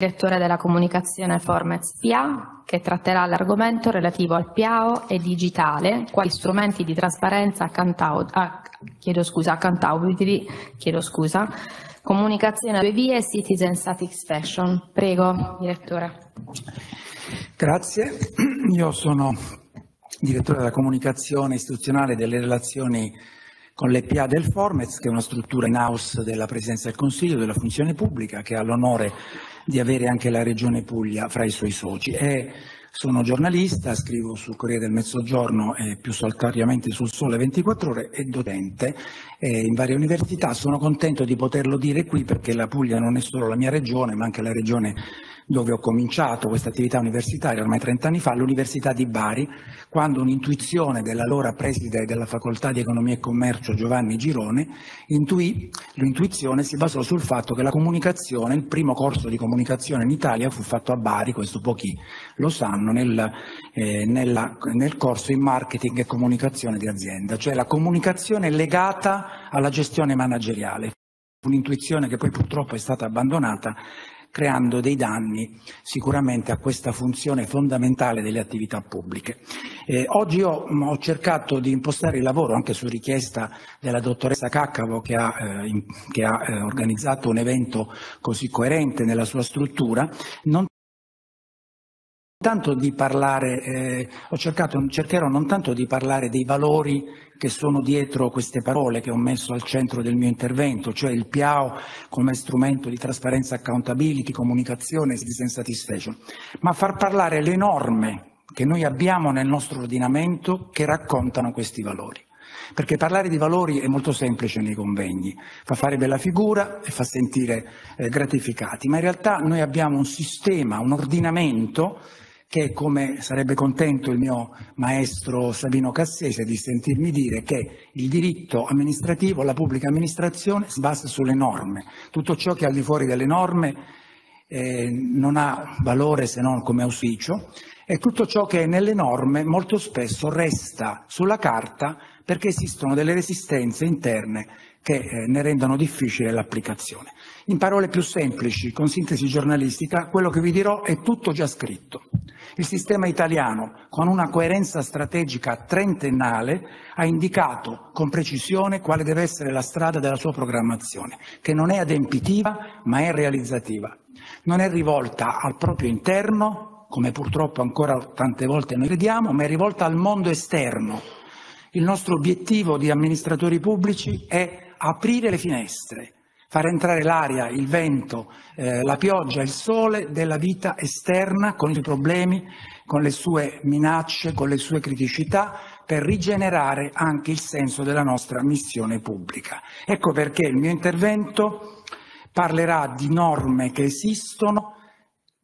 direttore della comunicazione Formez PA, che tratterà l'argomento relativo al PIAO e digitale, quali strumenti di trasparenza accountability, ah, chiedo scusa, comunicazione a due vie e citizen satisfaction. Prego, direttore. Grazie, io sono direttore della comunicazione istituzionale delle relazioni con l'EPA del Formez, che è una struttura in house della Presidenza del Consiglio della funzione pubblica, che ha l'onore di avere anche la Regione Puglia fra i suoi soci. E sono giornalista, scrivo sul Corriere del Mezzogiorno e più saltariamente sul Sole 24 Ore e docente eh, in varie università. Sono contento di poterlo dire qui perché la Puglia non è solo la mia regione, ma anche la regione dove ho cominciato questa attività universitaria ormai 30 anni fa, all'Università di Bari, quando un'intuizione dell'allora preside della Facoltà di Economia e Commercio Giovanni Girone, intuì, l'intuizione si basò sul fatto che la comunicazione, il primo corso di comunicazione in Italia fu fatto a Bari, questo pochi lo sanno, nel, eh, nella, nel corso in marketing e comunicazione di azienda, cioè la comunicazione legata alla gestione manageriale. Un'intuizione che poi purtroppo è stata abbandonata creando dei danni sicuramente a questa funzione fondamentale delle attività pubbliche. Eh, oggi ho, ho, cercato di impostare il lavoro anche su richiesta della dottoressa Caccavo che ha, eh, in, che ha eh, organizzato un evento così coerente nella sua struttura, non tanto di parlare, eh, ho cercato, cercherò non tanto di parlare dei valori che sono dietro queste parole che ho messo al centro del mio intervento, cioè il PIAO come strumento di trasparenza, accountability, comunicazione e citizen satisfaction, ma far parlare le norme che noi abbiamo nel nostro ordinamento che raccontano questi valori. Perché parlare di valori è molto semplice nei convegni, fa fare bella figura e fa sentire eh, gratificati, ma in realtà noi abbiamo un sistema, un ordinamento che come sarebbe contento il mio maestro Sabino Cassese di sentirmi dire che il diritto amministrativo, la pubblica amministrazione si basa sulle norme. Tutto ciò che è al di fuori delle norme eh, non ha valore se non come auspicio e tutto ciò che è nelle norme molto spesso resta sulla carta perché esistono delle resistenze interne che eh, ne rendono difficile l'applicazione. In parole più semplici, con sintesi giornalistica, quello che vi dirò è tutto già scritto. Il sistema italiano, con una coerenza strategica trentennale, ha indicato con precisione quale deve essere la strada della sua programmazione, che non è adempitiva ma è realizzativa. Non è rivolta al proprio interno, come purtroppo ancora tante volte noi crediamo, ma è rivolta al mondo esterno. Il nostro obiettivo di amministratori pubblici è aprire le finestre, far entrare l'aria, il vento, eh, la pioggia, il sole della vita esterna con i problemi, con le sue minacce, con le sue criticità, per rigenerare anche il senso della nostra missione pubblica. Ecco perché il mio intervento parlerà di norme che esistono,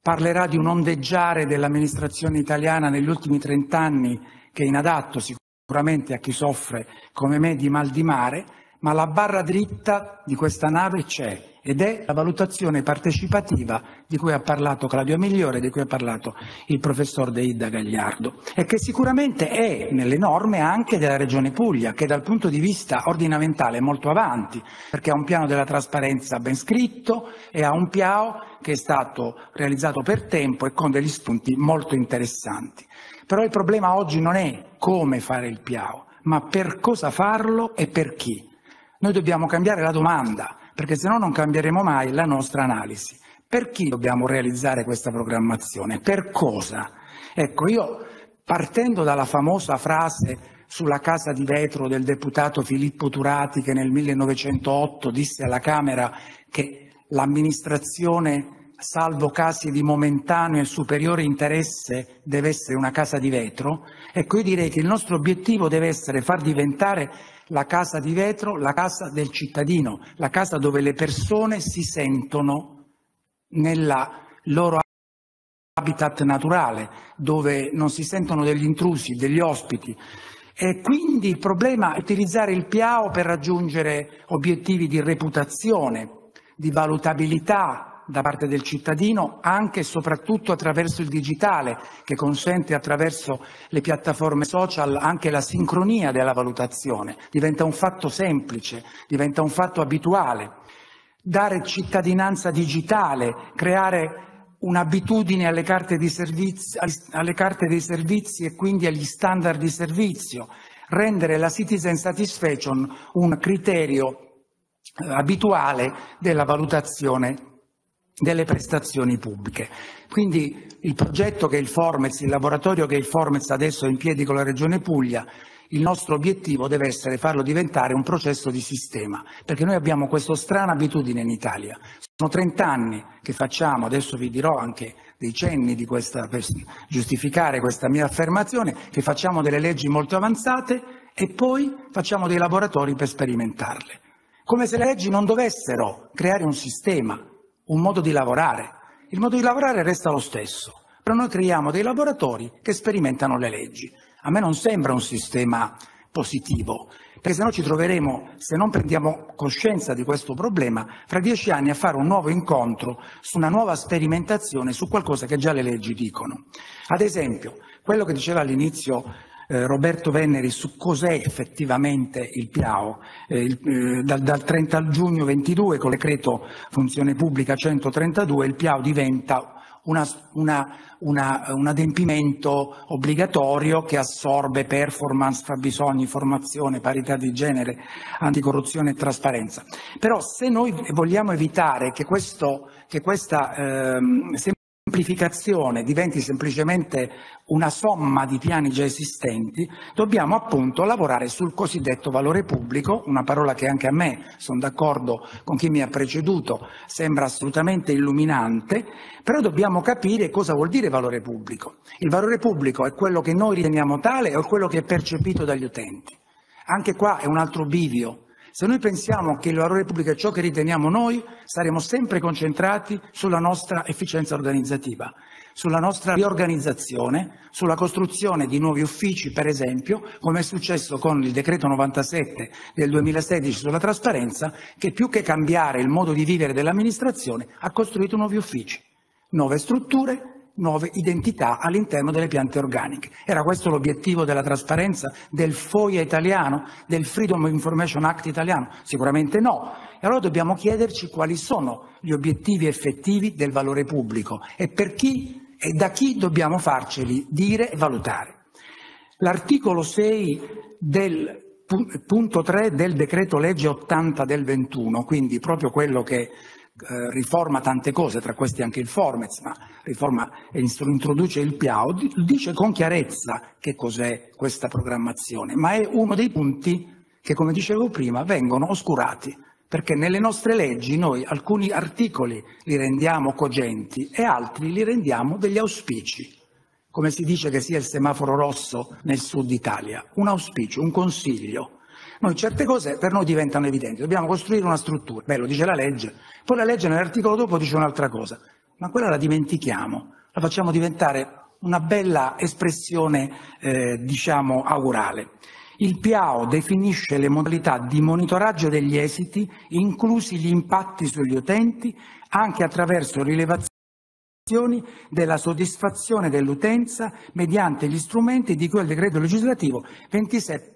parlerà di un ondeggiare dell'amministrazione italiana negli ultimi trent'anni che è inadatto sicuramente a chi soffre come me di mal di mare, ma la barra dritta di questa nave c'è ed è la valutazione partecipativa di cui ha parlato Claudio Migliore, di cui ha parlato il professor Deida Gagliardo e che sicuramente è nelle norme anche della Regione Puglia che dal punto di vista ordinamentale è molto avanti perché ha un piano della trasparenza ben scritto e ha un piano che è stato realizzato per tempo e con degli spunti molto interessanti. Però il problema oggi non è come fare il piano, ma per cosa farlo e per chi. Noi dobbiamo cambiare la domanda, perché se no non cambieremo mai la nostra analisi. Per chi dobbiamo realizzare questa programmazione? Per cosa? Ecco, io partendo dalla famosa frase sulla casa di vetro del deputato Filippo Turati che nel 1908 disse alla Camera che l'amministrazione, salvo casi di momentaneo e superiore interesse, deve essere una casa di vetro, ecco io direi che il nostro obiettivo deve essere far diventare la casa di vetro, la casa del cittadino, la casa dove le persone si sentono nella loro habitat naturale, dove non si sentono degli intrusi, degli ospiti. E quindi il problema è utilizzare il PIAO per raggiungere obiettivi di reputazione, di valutabilità, da parte del cittadino anche e soprattutto attraverso il digitale che consente attraverso le piattaforme social anche la sincronia della valutazione, diventa un fatto semplice, diventa un fatto abituale. Dare cittadinanza digitale, creare un'abitudine alle, alle carte dei servizi e quindi agli standard di servizio, rendere la citizen satisfaction un criterio eh, abituale della valutazione delle prestazioni pubbliche. Quindi il progetto che il Formez, il laboratorio che il Formez adesso è in piedi con la Regione Puglia, il nostro obiettivo deve essere farlo diventare un processo di sistema, perché noi abbiamo questa strana abitudine in Italia. Sono 30 anni che facciamo, adesso vi dirò anche dei cenni di questa, per giustificare questa mia affermazione, che facciamo delle leggi molto avanzate e poi facciamo dei laboratori per sperimentarle. Come se le leggi non dovessero creare un sistema, un modo di lavorare. Il modo di lavorare resta lo stesso, però noi creiamo dei laboratori che sperimentano le leggi. A me non sembra un sistema positivo, perché se no ci troveremo, se non prendiamo coscienza di questo problema, fra dieci anni a fare un nuovo incontro su una nuova sperimentazione su qualcosa che già le leggi dicono. Ad esempio, quello che diceva all'inizio eh, Roberto Venneri su cos'è effettivamente il PIAO. Eh, il, eh, dal, dal, 30 giugno 22 con decreto funzione pubblica 132 il PIAO diventa una, una, una, un adempimento obbligatorio che assorbe performance, fabbisogni, formazione, parità di genere, anticorruzione e trasparenza. Però se noi vogliamo evitare che, questo, che questa ehm, semplificazione diventi semplicemente una somma di piani già esistenti, dobbiamo appunto lavorare sul cosiddetto valore pubblico, una parola che anche a me, sono d'accordo con chi mi ha preceduto, sembra assolutamente illuminante, però dobbiamo capire cosa vuol dire valore pubblico. Il valore pubblico è quello che noi riteniamo tale o quello che è percepito dagli utenti. Anche qua è un altro bivio, se noi pensiamo che il valore pubblico è ciò che riteniamo noi, saremo sempre concentrati sulla nostra efficienza organizzativa, sulla nostra riorganizzazione, sulla costruzione di nuovi uffici, per esempio, come è successo con il decreto 97 del 2016 sulla trasparenza, che più che cambiare il modo di vivere dell'amministrazione ha costruito nuovi uffici, nuove strutture, nuove identità all'interno delle piante organiche. Era questo l'obiettivo della trasparenza, del FOIA italiano, del Freedom of Information Act italiano? Sicuramente no. E allora dobbiamo chiederci quali sono gli obiettivi effettivi del valore pubblico e per chi e da chi dobbiamo farceli dire e valutare. L'articolo 6 del punto 3 del decreto legge 80 del 21, quindi proprio quello che eh, riforma tante cose, tra questi anche il Formez, ma riforma e introduce il PIAO, dice con chiarezza che cos'è questa programmazione, ma è uno dei punti che, come dicevo prima, vengono oscurati, perché nelle nostre leggi noi alcuni articoli li rendiamo cogenti e altri li rendiamo degli auspici, come si dice che sia il semaforo rosso nel sud Italia, un auspicio, un consiglio, noi certe cose per noi diventano evidenti, dobbiamo costruire una struttura, beh lo dice la legge, poi la legge nell'articolo dopo dice un'altra cosa, ma quella la dimentichiamo, la facciamo diventare una bella espressione eh, diciamo augurale. Il PIAO definisce le modalità di monitoraggio degli esiti, inclusi gli impatti sugli utenti, anche attraverso rilevazioni della soddisfazione dell'utenza mediante gli strumenti di cui il decreto legislativo 27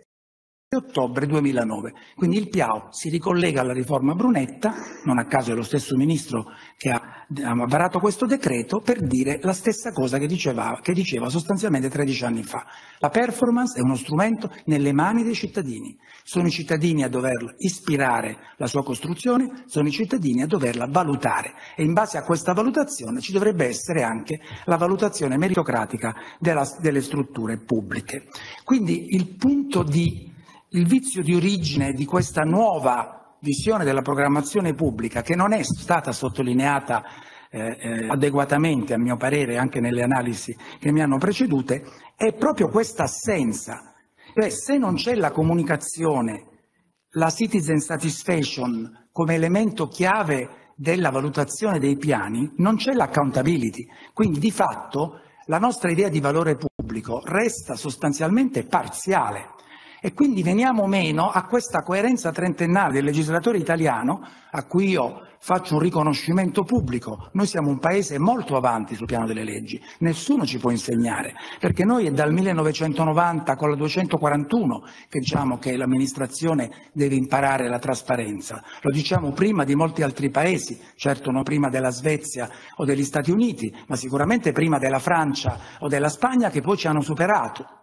ottobre 2009. Quindi il PIAO si ricollega alla riforma Brunetta, non a caso è lo stesso Ministro che ha, ha varato questo decreto, per dire la stessa cosa che diceva, che diceva sostanzialmente 13 anni fa. La performance è uno strumento nelle mani dei cittadini. Sono i cittadini a dover ispirare la sua costruzione, sono i cittadini a doverla valutare e in base a questa valutazione ci dovrebbe essere anche la valutazione meritocratica della, delle strutture pubbliche. Quindi il punto di il vizio di origine di questa nuova visione della programmazione pubblica, che non è stata sottolineata eh, eh, adeguatamente, a mio parere, anche nelle analisi che mi hanno precedute, è proprio questa assenza. Cioè, se non c'è la comunicazione, la citizen satisfaction come elemento chiave della valutazione dei piani, non c'è l'accountability. Quindi, di fatto, la nostra idea di valore pubblico resta sostanzialmente parziale e quindi veniamo meno a questa coerenza trentennale del legislatore italiano a cui io faccio un riconoscimento pubblico. Noi siamo un paese molto avanti sul piano delle leggi, nessuno ci può insegnare, perché noi è dal 1990 con la 241 che diciamo che l'amministrazione deve imparare la trasparenza. Lo diciamo prima di molti altri paesi, certo non prima della Svezia o degli Stati Uniti, ma sicuramente prima della Francia o della Spagna che poi ci hanno superato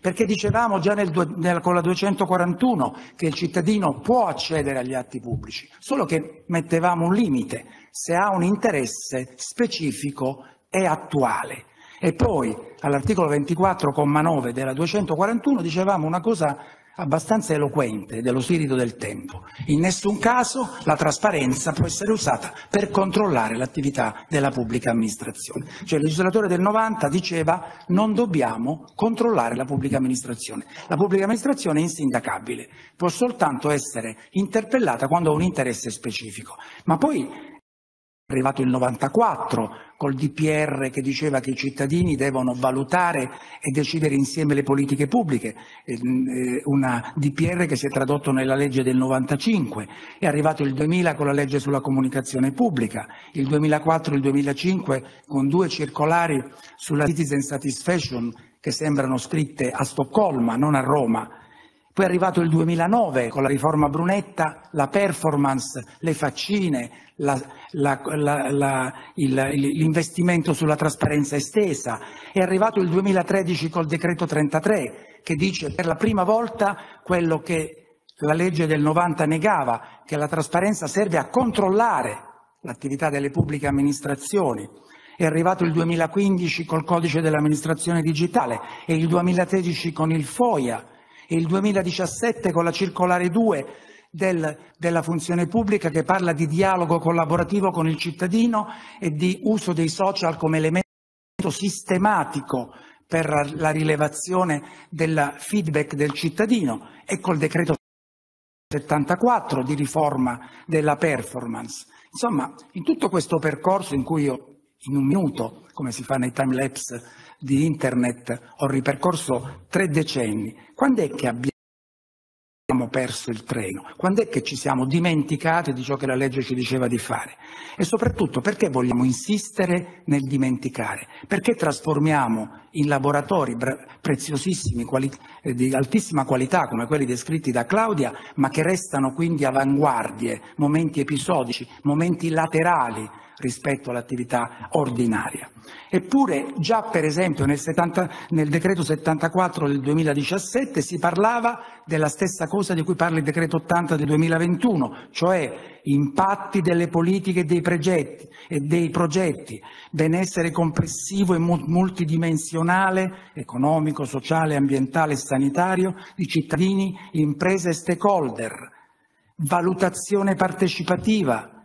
perché dicevamo già nel, nel, con la 241 che il cittadino può accedere agli atti pubblici, solo che mettevamo un limite, se ha un interesse specifico e attuale. E poi all'articolo 24,9 della 241 dicevamo una cosa abbastanza eloquente dello spirito del tempo. In nessun caso la trasparenza può essere usata per controllare l'attività della pubblica amministrazione. Cioè il legislatore del 90 diceva non dobbiamo controllare la pubblica amministrazione. La pubblica amministrazione è insindacabile, può soltanto essere interpellata quando ha un interesse specifico. Ma poi arrivato il 94 col DPR che diceva che i cittadini devono valutare e decidere insieme le politiche pubbliche, eh, una DPR che si è tradotto nella legge del 95, è arrivato il 2000 con la legge sulla comunicazione pubblica, il 2004 e il 2005 con due circolari sulla citizen satisfaction che sembrano scritte a Stoccolma, non a Roma, poi è arrivato il 2009 con la riforma Brunetta, la performance, le faccine, l'investimento sulla trasparenza estesa. È arrivato il 2013 col decreto 33 che dice per la prima volta quello che la legge del 90 negava, che la trasparenza serve a controllare l'attività delle pubbliche amministrazioni. È arrivato il 2015 col codice dell'amministrazione digitale e il 2013 con il FOIA e il 2017 con la circolare 2 del, della funzione pubblica che parla di dialogo collaborativo con il cittadino e di uso dei social come elemento sistematico per la rilevazione del feedback del cittadino e col decreto 74 di riforma della performance. Insomma, in tutto questo percorso in cui io in un minuto, come si fa nei time lapse di internet, ho ripercorso tre decenni, quando è che abbiamo perso il treno? Quando è che ci siamo dimenticati di ciò che la legge ci diceva di fare? E soprattutto perché vogliamo insistere nel dimenticare? Perché trasformiamo in laboratori preziosissimi, eh, di altissima qualità come quelli descritti da Claudia, ma che restano quindi avanguardie, momenti episodici, momenti laterali, rispetto all'attività ordinaria. Eppure già per esempio nel, 70, nel, decreto 74 del 2017 si parlava della stessa cosa di cui parla il decreto 80 del 2021, cioè impatti delle politiche dei progetti, e dei progetti benessere complessivo e multidimensionale, economico, sociale, ambientale e sanitario di cittadini, imprese e stakeholder, valutazione partecipativa,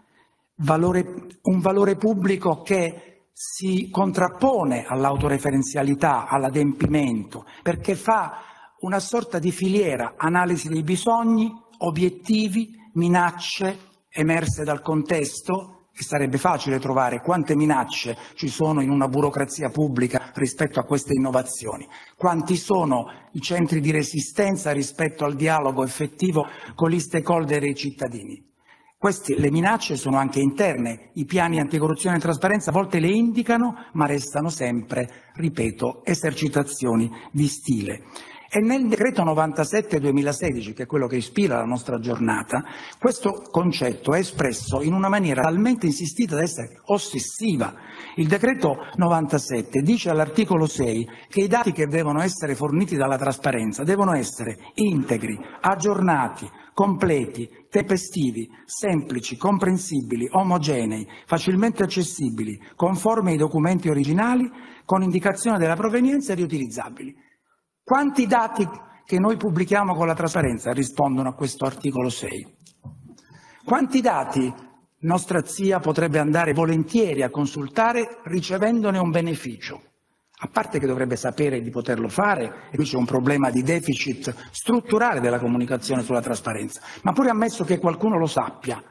valore, un valore pubblico che si contrappone all'autoreferenzialità, all'adempimento, perché fa una sorta di filiera, analisi dei bisogni, obiettivi, minacce emerse dal contesto, e sarebbe facile trovare quante minacce ci sono in una burocrazia pubblica rispetto a queste innovazioni, quanti sono i centri di resistenza rispetto al dialogo effettivo con gli stakeholder e i cittadini. Queste, le minacce sono anche interne, i piani anticorruzione e trasparenza a volte le indicano, ma restano sempre, ripeto, esercitazioni di stile. E nel decreto 97-2016, che è quello che ispira la nostra giornata, questo concetto è espresso in una maniera talmente insistita da essere ossessiva. Il decreto 97 dice all'articolo 6 che i dati che devono essere forniti dalla trasparenza devono essere integri, aggiornati, completi, tempestivi, semplici, comprensibili, omogenei, facilmente accessibili, conformi ai documenti originali, con indicazione della provenienza e riutilizzabili. Quanti dati che noi pubblichiamo con la trasparenza rispondono a questo articolo 6? Quanti dati nostra zia potrebbe andare volentieri a consultare ricevendone un beneficio? A parte che dovrebbe sapere di poterlo fare, e qui c'è un problema di deficit strutturale della comunicazione sulla trasparenza, ma pure ammesso che qualcuno lo sappia,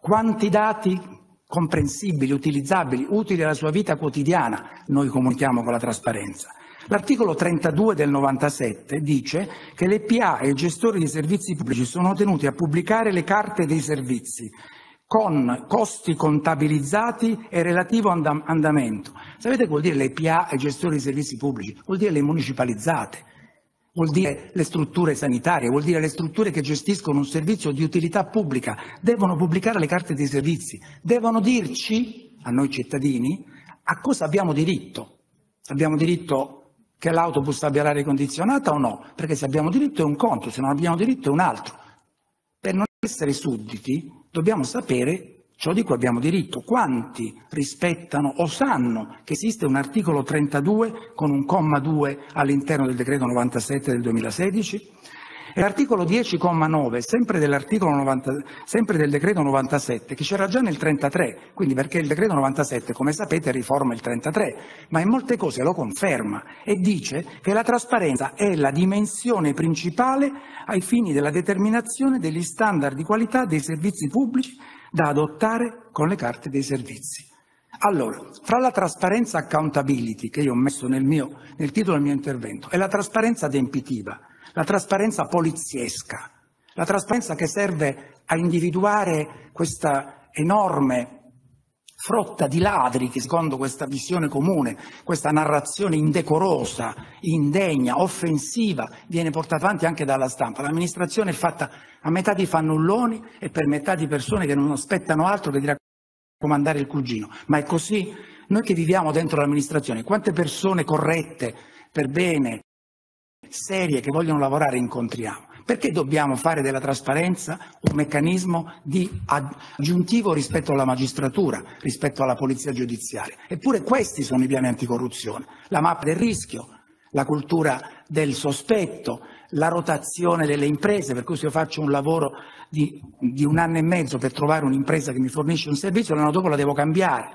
quanti dati comprensibili, utilizzabili, utili alla sua vita quotidiana noi comunichiamo con la trasparenza? L'articolo 32 del 97 dice che le PA e i gestori di servizi pubblici sono tenuti a pubblicare le carte dei servizi con costi contabilizzati e relativo andamento. Sapete che vuol dire le PA e gestori di servizi pubblici? Vuol dire le municipalizzate, vuol dire le strutture sanitarie, vuol dire le strutture che gestiscono un servizio di utilità pubblica. Devono pubblicare le carte dei servizi, devono dirci, a noi cittadini, a cosa abbiamo diritto. Abbiamo diritto che l'autobus abbia l'aria condizionata o no? Perché se abbiamo diritto è un conto, se non abbiamo diritto è un altro. Per non essere sudditi dobbiamo sapere ciò di cui abbiamo diritto. Quanti rispettano o sanno che esiste un articolo 32 con un comma 2 all'interno del decreto 97 del 2016? L'articolo 10,9, sempre, sempre, del decreto 97, che c'era già nel 33, quindi perché il decreto 97, come sapete, riforma il 33, ma in molte cose lo conferma e dice che la trasparenza è la dimensione principale ai fini della determinazione degli standard di qualità dei servizi pubblici da adottare con le carte dei servizi. Allora, fra la trasparenza accountability, che io ho messo nel, mio, nel titolo del mio intervento, e la trasparenza adempitiva, la trasparenza poliziesca, la trasparenza che serve a individuare questa enorme frotta di ladri che secondo questa visione comune, questa narrazione indecorosa, indegna, offensiva, viene portata avanti anche dalla stampa. L'amministrazione è fatta a metà di fannulloni e per metà di persone che non aspettano altro che di raccomandare il cugino. Ma è così? Noi che viviamo dentro l'amministrazione, quante persone corrette, per bene, serie che vogliono lavorare incontriamo. Perché dobbiamo fare della trasparenza un meccanismo aggiuntivo rispetto alla magistratura, rispetto alla polizia giudiziaria? Eppure questi sono i piani anticorruzione, la mappa del rischio, la cultura del sospetto, la rotazione delle imprese, per cui se io faccio un lavoro di, di un anno e mezzo per trovare un'impresa che mi fornisce un servizio, l'anno dopo la devo cambiare,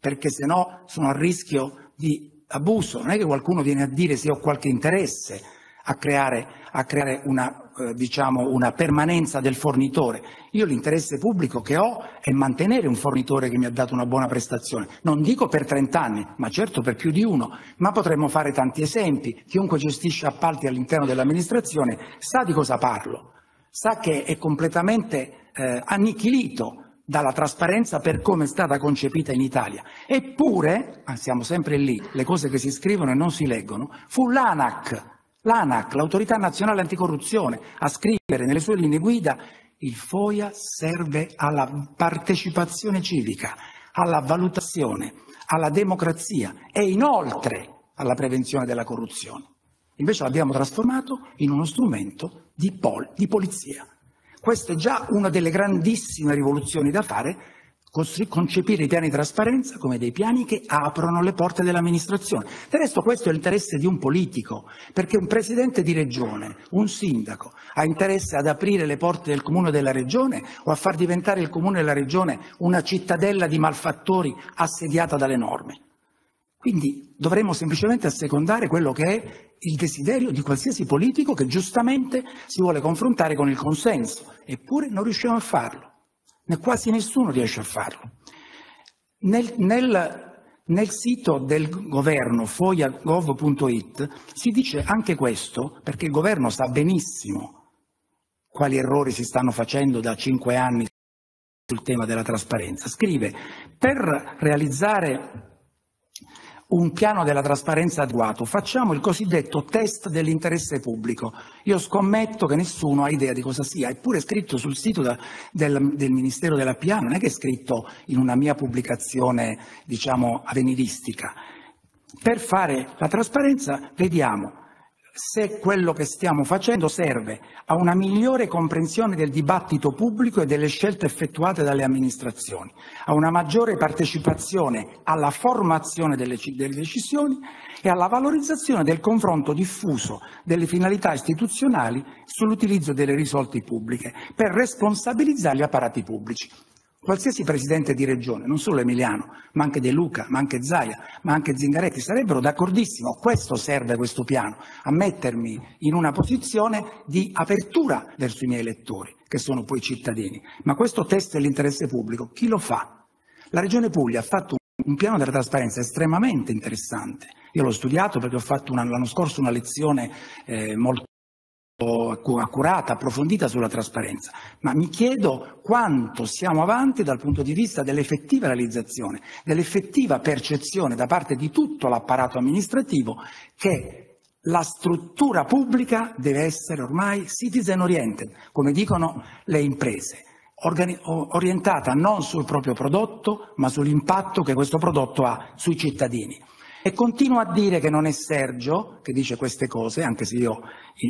perché se no sono a rischio di abuso, non è che qualcuno viene a dire se ho qualche interesse a creare, a creare una, eh, diciamo, una permanenza del fornitore. Io l'interesse pubblico che ho è mantenere un fornitore che mi ha dato una buona prestazione. Non dico per 30 anni, ma certo per più di uno. Ma potremmo fare tanti esempi. Chiunque gestisce appalti all'interno dell'amministrazione sa di cosa parlo, sa che è completamente eh, annichilito dalla trasparenza per come è stata concepita in Italia. Eppure, ah, siamo sempre lì, le cose che si scrivono e non si leggono, fu l'ANAC, l'ANAC, l'Autorità Nazionale Anticorruzione, a scrivere nelle sue linee guida il FOIA serve alla partecipazione civica, alla valutazione, alla democrazia e inoltre alla prevenzione della corruzione. Invece l'abbiamo trasformato in uno strumento di, pol di polizia. Questa è già una delle grandissime rivoluzioni da fare, concepire i piani di trasparenza come dei piani che aprono le porte dell'amministrazione. Del resto questo è l'interesse di un politico, perché un presidente di regione, un sindaco, ha interesse ad aprire le porte del comune della regione o a far diventare il comune e la regione una cittadella di malfattori assediata dalle norme. Quindi dovremmo semplicemente assecondare quello che è il desiderio di qualsiasi politico che giustamente si vuole confrontare con il consenso, eppure non riusciamo a farlo, né quasi nessuno riesce a farlo. Nel, nel, nel sito del governo foiagov.it si dice anche questo, perché il governo sa benissimo quali errori si stanno facendo da cinque anni sul tema della trasparenza. Scrive, per realizzare un piano della trasparenza adeguato, facciamo il cosiddetto test dell'interesse pubblico. Io scommetto che nessuno ha idea di cosa sia, eppure è scritto sul sito da, del, del, Ministero della PA, non è che è scritto in una mia pubblicazione, diciamo, avveniristica. Per fare la trasparenza vediamo se quello che stiamo facendo serve a una migliore comprensione del dibattito pubblico e delle scelte effettuate dalle amministrazioni, a una maggiore partecipazione alla formazione delle, delle decisioni e alla valorizzazione del confronto diffuso delle finalità istituzionali sull'utilizzo delle risorse pubbliche per responsabilizzare gli apparati pubblici. Qualsiasi presidente di regione, non solo Emiliano, ma anche De Luca, ma anche Zaia, ma anche Zingaretti, sarebbero d'accordissimo. Questo serve questo piano, a mettermi in una posizione di apertura verso i miei elettori, che sono poi cittadini. Ma questo test dell'interesse pubblico, chi lo fa? La Regione Puglia ha fatto un piano della trasparenza estremamente interessante Io l'ho studiato perché ho fatto l'anno scorso una lezione eh, molto accurata, approfondita sulla trasparenza, ma mi chiedo quanto siamo avanti dal punto di vista dell'effettiva realizzazione, dell'effettiva percezione da parte di tutto l'apparato amministrativo che la struttura pubblica deve essere ormai citizen oriented, come dicono le imprese, orientata non sul proprio prodotto, ma sull'impatto che questo prodotto ha sui cittadini. E continuo a dire che non è Sergio che dice queste cose, anche se io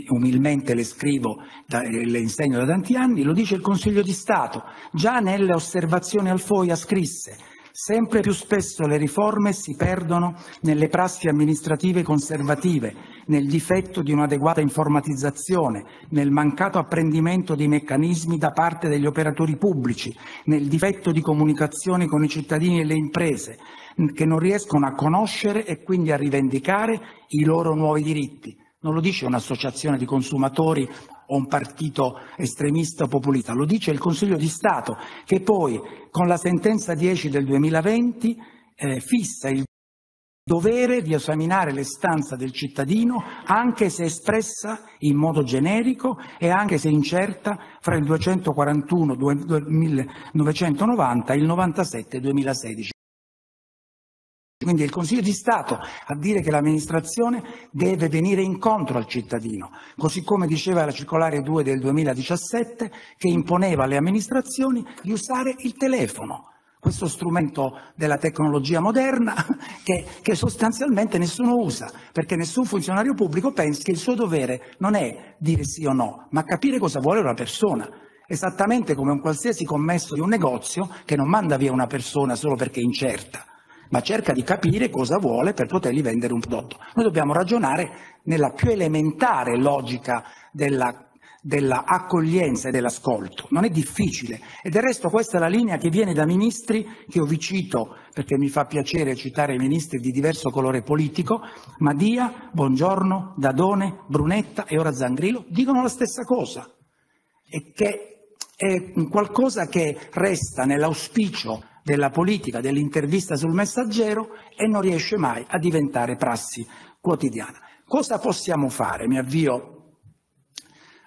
umilmente le scrivo e le insegno da tanti anni, lo dice il Consiglio di Stato. Già nelle osservazioni al FOIA scrisse Sempre più spesso le riforme si perdono nelle prassi amministrative conservative, nel difetto di un'adeguata informatizzazione, nel mancato apprendimento dei meccanismi da parte degli operatori pubblici, nel difetto di comunicazione con i cittadini e le imprese, che non riescono a conoscere e quindi a rivendicare i loro nuovi diritti. Non lo dice un'associazione di consumatori o un partito estremista o populista, lo dice il Consiglio di Stato che poi con la sentenza 10 del 2020 eh, fissa il dovere di esaminare l'istanza del cittadino anche se espressa in modo generico e anche se incerta fra il 241 1990 e il 97 2016. Quindi è il Consiglio di Stato a dire che l'amministrazione deve venire incontro al cittadino, così come diceva la circolare 2 del 2017 che imponeva alle amministrazioni di usare il telefono, questo strumento della tecnologia moderna che, che, sostanzialmente nessuno usa, perché nessun funzionario pubblico pensa che il suo dovere non è dire sì o no, ma capire cosa vuole una persona. Esattamente come un qualsiasi commesso di un negozio che non manda via una persona solo perché è incerta ma cerca di capire cosa vuole per potergli vendere un prodotto. Noi dobbiamo ragionare nella più elementare logica della dell'accoglienza e dell'ascolto. Non è difficile. E del resto questa è la linea che viene da ministri che io vi cito perché mi fa piacere citare ministri di diverso colore politico, Madia, Bongiorno, Dadone, Brunetta e ora Zangrillo, dicono la stessa cosa. E che è qualcosa che resta nell'auspicio della politica, dell'intervista sul messaggero e non riesce mai a diventare prassi quotidiana. Cosa possiamo fare? Mi avvio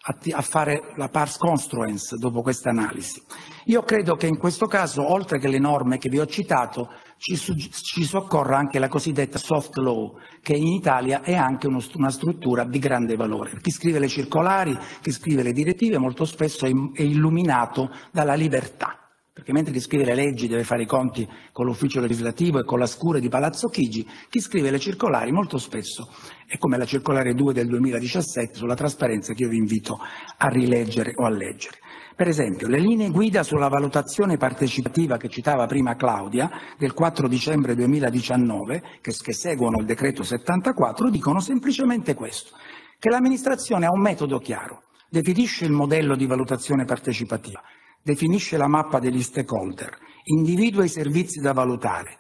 a, fare la pars construens dopo questa analisi. Io credo che in questo caso, oltre che le norme che vi ho citato, ci, ci soccorra anche la cosiddetta soft law, che in Italia è anche uno, una struttura di grande valore. Chi scrive le circolari, chi scrive le direttive, molto spesso è, è illuminato dalla libertà perché mentre chi scrive le leggi deve fare i conti con l'ufficio legislativo e con la scure di Palazzo Chigi, chi scrive le circolari molto spesso è come la circolare 2 del 2017 sulla trasparenza che io vi invito a rileggere o a leggere. Per esempio, le linee guida sulla valutazione partecipativa che citava prima Claudia, del 4 dicembre 2019, che, che seguono il decreto 74, dicono semplicemente questo, che l'amministrazione ha un metodo chiaro, definisce il modello di valutazione partecipativa, definisce la mappa degli stakeholder, individua i servizi da valutare,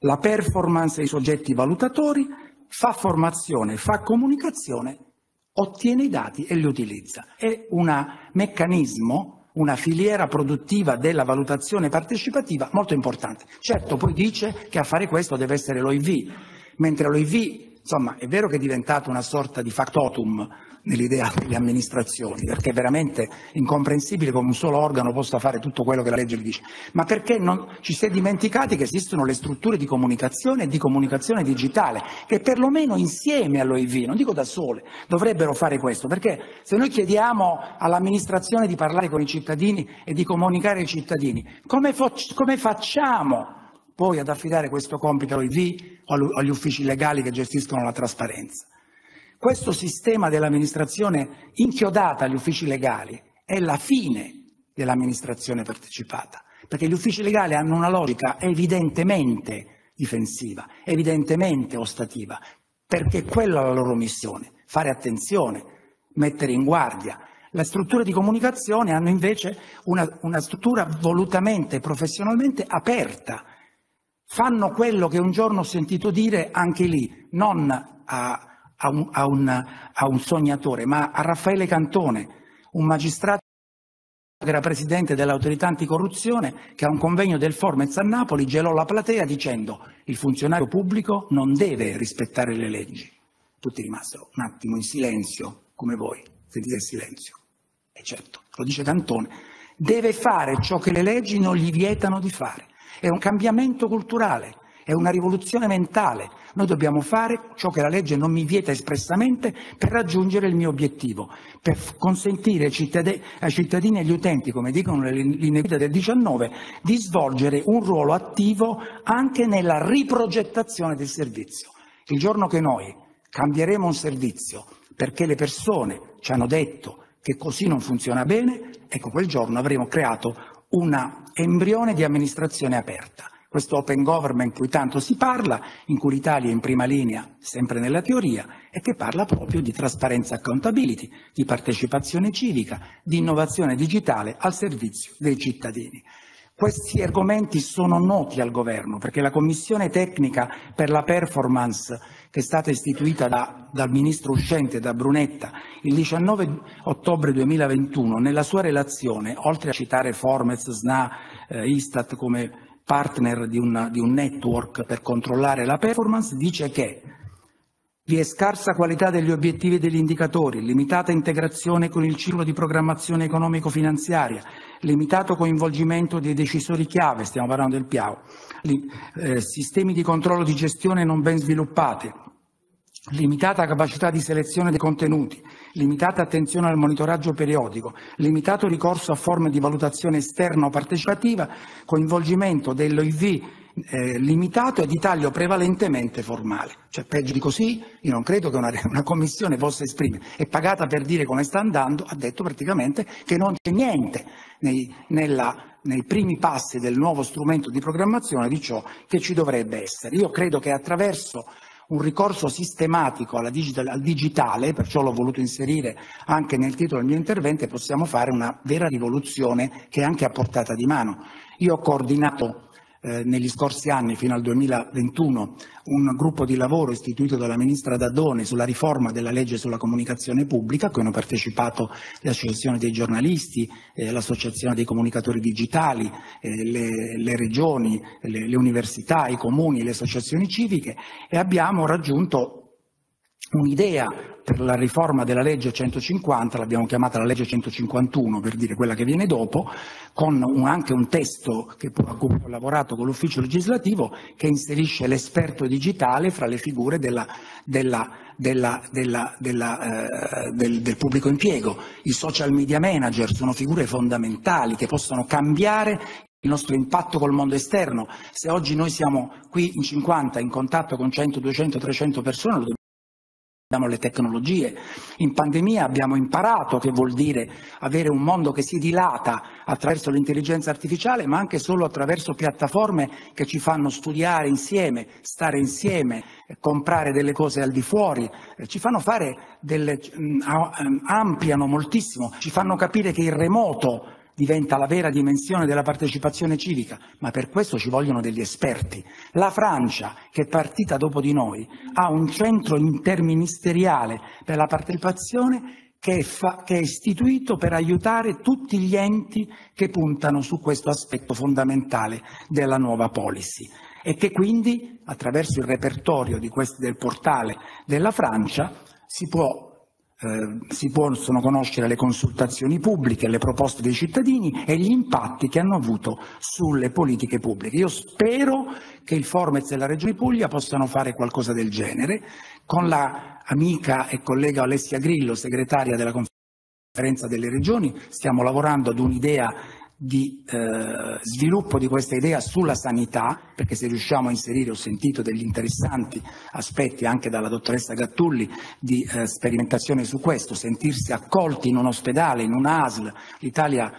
la performance dei soggetti valutatori, fa formazione, fa comunicazione, ottiene i dati e li utilizza. È un meccanismo, una filiera produttiva della valutazione partecipativa molto importante. Certo, poi dice che a fare questo deve essere l'OIV, mentre l'OIV insomma è vero che è diventato una sorta di factotum nell'idea delle amministrazioni, perché è veramente incomprensibile come un solo organo possa fare tutto quello che la legge gli dice, ma perché non ci si è dimenticati che esistono le strutture di comunicazione e di comunicazione digitale, che perlomeno insieme all'OIV, non dico da sole, dovrebbero fare questo, perché se noi chiediamo all'amministrazione di parlare con i cittadini e di comunicare ai cittadini, come, come facciamo poi ad affidare questo compito all'OIV o agli uffici legali che gestiscono la trasparenza? Questo sistema dell'amministrazione inchiodata agli uffici legali è la fine dell'amministrazione partecipata, perché gli uffici legali hanno una logica evidentemente difensiva, evidentemente ostativa, perché quella è la loro missione, fare attenzione, mettere in guardia. Le strutture di comunicazione hanno invece una, una struttura volutamente professionalmente aperta, fanno quello che un giorno ho sentito dire anche lì, non a a un, a, un, a un sognatore, ma a Raffaele Cantone, un magistrato che era presidente dell'autorità anticorruzione, che a un convegno del Formez a Napoli gelò la platea dicendo il funzionario pubblico non deve rispettare le leggi. Tutti rimasero un attimo in silenzio, come voi, sentite il silenzio. E certo, lo dice Cantone, deve fare ciò che le leggi non gli vietano di fare. È un cambiamento culturale, è una rivoluzione mentale. Noi dobbiamo fare ciò che la legge non mi vieta espressamente per raggiungere il mio obiettivo, per consentire ai cittadini, ai cittadini e agli utenti, come dicono le linee guida del 19, di svolgere un ruolo attivo anche nella riprogettazione del servizio. Il giorno che noi cambieremo un servizio perché le persone ci hanno detto che così non funziona bene, ecco quel giorno avremo creato una embrione di amministrazione aperta questo open government di cui tanto si parla, in cui l'Italia è in prima linea, sempre nella teoria, e che parla proprio di trasparenza accountability, di partecipazione civica, di innovazione digitale al servizio dei cittadini. Questi argomenti sono noti al governo perché la commissione tecnica per la performance che è stata istituita da, dal ministro uscente, da Brunetta, il 19 ottobre 2021, nella sua relazione, oltre a citare Formez, SNA, eh, Istat come partner di, una, di un network per controllare la performance, dice che vi è scarsa qualità degli obiettivi e degli indicatori, limitata integrazione con il ciclo di programmazione economico-finanziaria, limitato coinvolgimento dei decisori chiave, stiamo parlando del PIAO, eh, sistemi di controllo di gestione non ben sviluppati, limitata capacità di selezione dei contenuti, limitata attenzione al monitoraggio periodico, limitato ricorso a forme di valutazione esterna o partecipativa, coinvolgimento dell'OIV eh, limitato e di taglio prevalentemente formale. Cioè peggio di così io non credo che una, una commissione possa esprimere. È pagata per dire come sta andando, ha detto praticamente che non c'è niente nei, nella, nei primi passi del nuovo strumento di programmazione di ciò che ci dovrebbe essere. Io credo che attraverso un ricorso sistematico digital, al digitale, perciò l'ho voluto inserire anche nel titolo del mio intervento, possiamo fare una vera rivoluzione che è anche a portata di mano. Io ho coordinato eh, negli scorsi anni, fino al 2021, un gruppo di lavoro istituito dalla Ministra Dadone sulla riforma della legge sulla comunicazione pubblica, a cui hanno partecipato le associazioni dei giornalisti, eh, l'Associazione dei comunicatori digitali, eh, le, le, regioni, le, le università, i comuni, le associazioni civiche e abbiamo raggiunto un'idea per la riforma della legge 150, l'abbiamo chiamata la legge 151 per dire quella che viene dopo, con un, anche un testo che, a cui ho lavorato con l'ufficio legislativo che inserisce l'esperto digitale fra le figure della, della, della, eh, del, del pubblico impiego. I social media manager sono figure fondamentali che possono cambiare il nostro impatto col mondo esterno. Se oggi noi siamo qui in 50 in contatto con 100, 200, 300 persone, lo abbiamo le tecnologie. In pandemia abbiamo imparato che vuol dire avere un mondo che si dilata attraverso l'intelligenza artificiale, ma anche solo attraverso piattaforme che ci fanno studiare insieme, stare insieme, comprare delle cose al di fuori, eh, ci fanno fare delle, mm, ampliano moltissimo, ci fanno capire che il remoto diventa la vera dimensione della partecipazione civica, ma per questo ci vogliono degli esperti. La Francia, che è partita dopo di noi, ha un centro interministeriale per la partecipazione che è, fa, che è, istituito per aiutare tutti gli enti che puntano su questo aspetto fondamentale della nuova policy e che quindi attraverso il repertorio questi, del portale della Francia si può si possono conoscere le consultazioni pubbliche, le proposte dei cittadini e gli impatti che hanno avuto sulle politiche pubbliche. Io spero che il Formez e la Regione Puglia possano fare qualcosa del genere. Con la amica e collega Alessia Grillo, segretaria della conferenza delle regioni, stiamo lavorando ad un'idea di eh, sviluppo di questa idea sulla sanità, perché se riusciamo a inserire, ho sentito degli interessanti aspetti anche dalla dottoressa Gattulli di eh, sperimentazione su questo, sentirsi accolti in un ospedale, in un ASL, l'Italia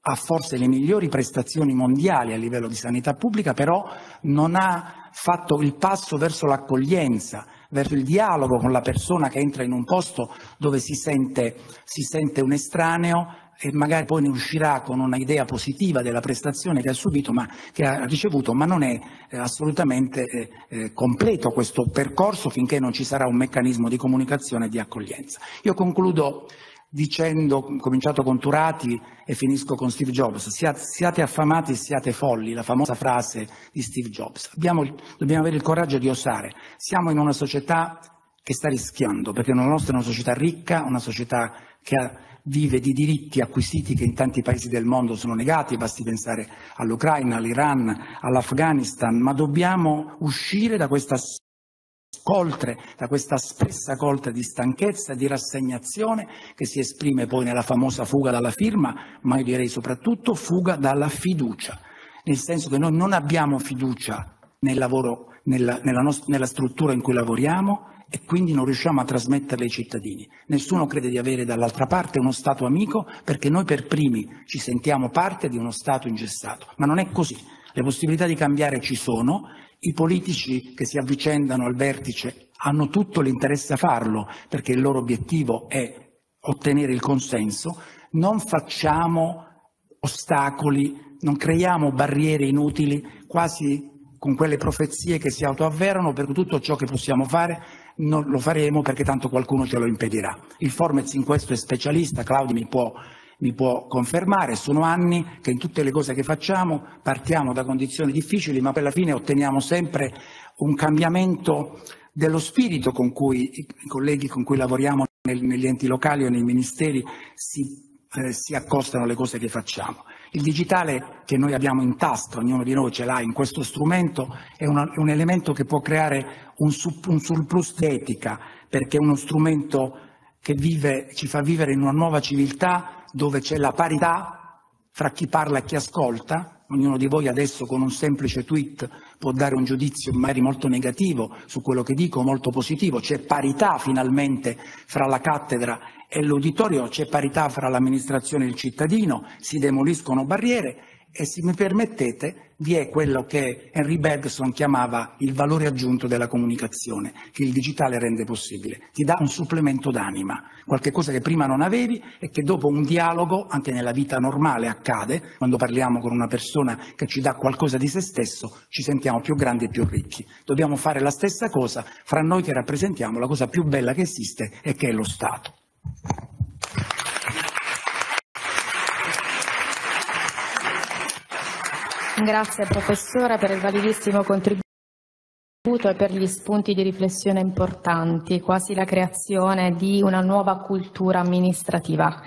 ha forse le migliori prestazioni mondiali a livello di sanità pubblica, però non ha fatto il passo verso l'accoglienza, verso il dialogo con la persona che entra in un posto dove si sente, si sente un estraneo e magari poi ne uscirà con una idea positiva della prestazione che ha subito, ma che ha ricevuto, ma non è eh, assolutamente eh, eh, completo questo percorso finché non ci sarà un meccanismo di comunicazione e di accoglienza. Io concludo dicendo, cominciato con Turati e finisco con Steve Jobs, siate, affamati, siate folli, la famosa frase di Steve Jobs. Abbiamo, dobbiamo avere il coraggio di osare. Siamo in una società che sta rischiando, perché la nostra è una società ricca, una società che ha, vive di diritti acquisiti che in tanti paesi del mondo sono negati, basti pensare all'Ucraina, all'Iran, all'Afghanistan, ma dobbiamo uscire da questa coltre, da questa spessa coltre di stanchezza, di rassegnazione che si esprime poi nella famosa fuga dalla firma, ma io direi soprattutto fuga dalla fiducia, nel senso che noi non abbiamo fiducia nel lavoro, nella, nella, nella struttura in cui lavoriamo e quindi non riusciamo a trasmetterle ai cittadini. Nessuno crede di avere dall'altra parte uno Stato amico perché noi per primi ci sentiamo parte di uno Stato ingessato, ma non è così. Le possibilità di cambiare ci sono i politici che si avvicendano al vertice hanno tutto l'interesse a farlo perché il loro obiettivo è ottenere il consenso, non facciamo ostacoli, non creiamo barriere inutili, quasi con quelle profezie che si autoavverano, perché tutto ciò che possiamo fare non lo faremo perché tanto qualcuno ce lo impedirà. Il Formez in questo è specialista, Claudio mi può mi può confermare, sono anni che in tutte le cose che facciamo partiamo da condizioni difficili, ma per la fine otteniamo sempre un cambiamento dello spirito con cui i colleghi con cui lavoriamo nel, negli enti locali o nei ministeri si, eh, si accostano alle cose che facciamo. Il digitale che noi abbiamo in tasca, ognuno di noi ce l'ha in questo strumento, è una, un elemento che può creare un, un surplus di etica, perché è uno strumento che vive, ci fa vivere in una nuova civiltà dove c'è la parità fra chi parla e chi ascolta, ognuno di voi adesso con un semplice tweet può dare un giudizio magari molto negativo su quello che dico, molto positivo, c'è parità finalmente fra la cattedra e l'uditorio, c'è parità fra l'amministrazione e il cittadino, si demoliscono barriere e se mi permettete vi è quello che Henry Bergson chiamava il valore aggiunto della comunicazione, che il digitale rende possibile. Ti dà un supplemento d'anima, qualcosa che prima non avevi e che dopo un dialogo, anche nella vita normale accade, quando parliamo con una persona che ci dà qualcosa di se stesso, ci sentiamo più grandi e più ricchi. Dobbiamo fare la stessa cosa fra noi che rappresentiamo la cosa più bella che esiste e che è lo Stato. Grazie professore per il validissimo contributo e per gli spunti di riflessione importanti, quasi la creazione di una nuova cultura amministrativa.